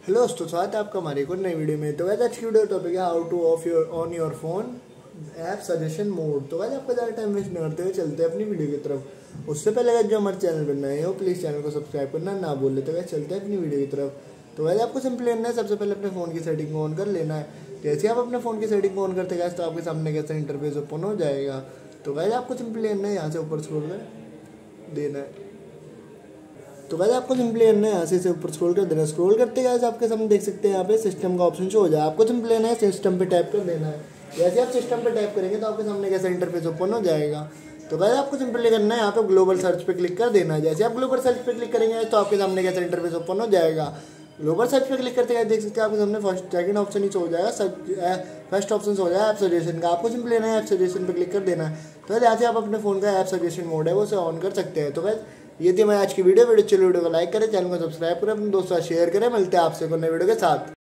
Hello दोस्तों स्वागत है आपका हमारी और नई वीडियो में। तो वैसे की वीडियो टॉपिक है how to off your on your phone app suggestion mode तो वैसे आपका ज़्यादा टाइम वेस्ट नहीं करते हुए चलते हैं अपनी वीडियो की तरफ़। उससे पहले अगर जो हमारे चैनल पर नए हो प्लीज़ चैनल को सब्सक्राइब करना ना बोल लेते हुए चलते हैं अपनी वीडियो की तरफ़। तो वैसे आपको सिंपली करना है, सबसे पहले अपने फ़ोन की सेटिंग को ऑन कर लेना है। जैसे आप अपने फ़ोन की सेटिंग को ऑन करते गए तो आपके सामने कैसा इंटरफेस ओपन हो जाएगा। तो वैसे आपको सिंपली करना है, यहाँ से ऊपर स्क्रॉल कर देना है। तो वैसे आपको सिंपली करना है यहाँ से ऊपर स्क्रॉल कर देना स्क्रॉल करते गए आपके सामने देख सकते हैं यहाँ पे सिस्टम का ऑप्शन शो हो जाए। आपको सिंपली लेना है सिस्टम पे टाइप कर देना है। जैसे आप सिस्टम पे टाइप करेंगे तो आपके सामने कैसा इंटरफेस ओपन हो जाएगा। तो वैसे आपको सिंपली करना है, यहाँ पे ग्लोबल सर्च पे क्लिक कर देना है। जैसे आप ग्लोबल सर्च पे क्लिक करेंगे तो आपके सामने कैसा इंटरफेस ओपन हो जाएगा। ग्लोबल सर्च पे क्लिक करते गए देख सकते हैं आपके सामने फ़र्स्ट सेकंड ऑप्शन ही हो जाएगा। फ़र्स्ट ऑप्शन हो जाएगा ऐप सजेशन का। आपको सिंपली लेना है ऐप सजेशन पे क्लिक कर देना है। तो जैसे आप अपने फ़ोन का ऐप सजेशन मोड है, वो उसे ऑन कर सकते हैं। तो वैसे ये मैं आज की वीडियो। वीडियो चलो वीडियो को लाइक करें, चैनल को सब्सक्राइब करें, अपने दोस्तों शेयर करें। मिलते हैं आपसे नए वीडियो के साथ।